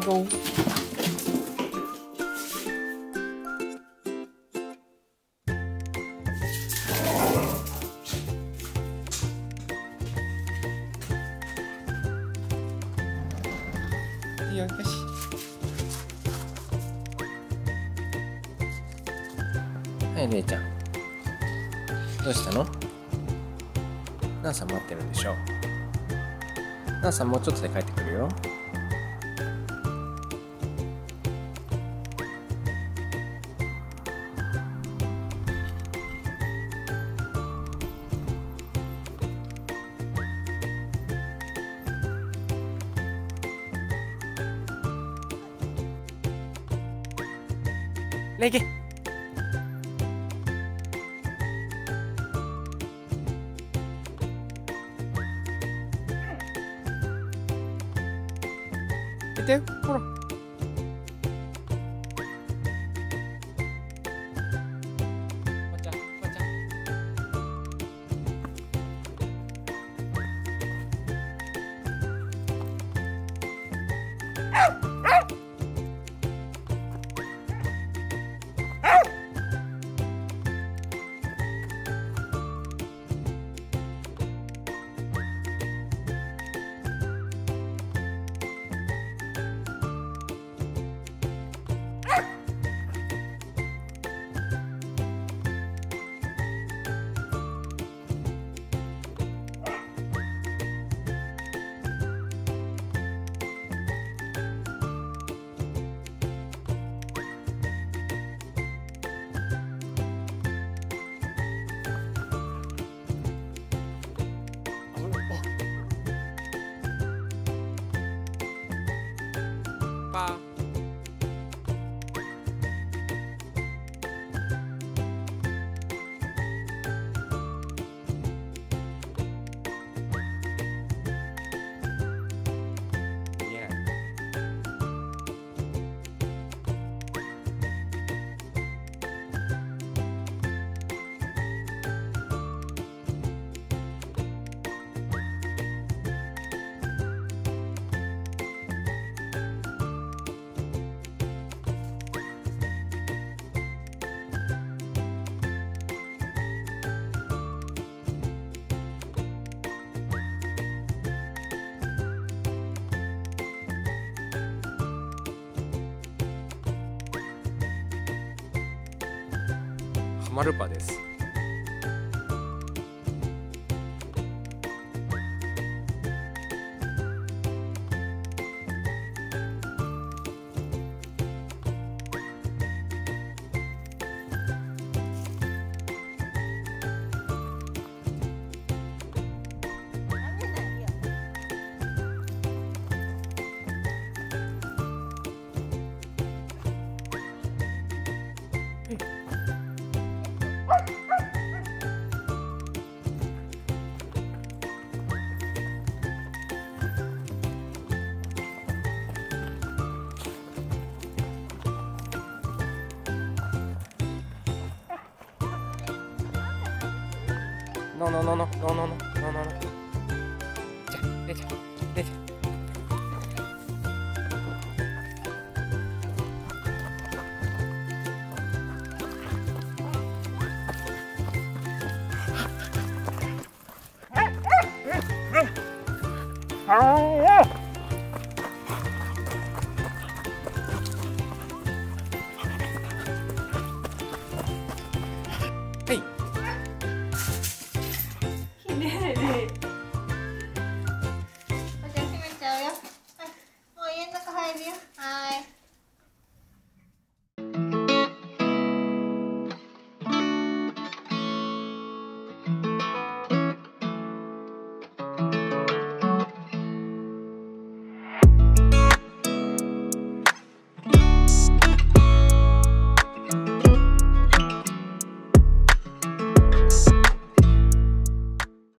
go. いいよよし。はい姉ちゃん。どうしたの？なあさん待ってるんでしょ？なあさんもうちょっとで帰ってくるよ。 4개. 이때 호랑 Пока. マルパです。ノノノノノノノノノノじゃあ姉ちゃん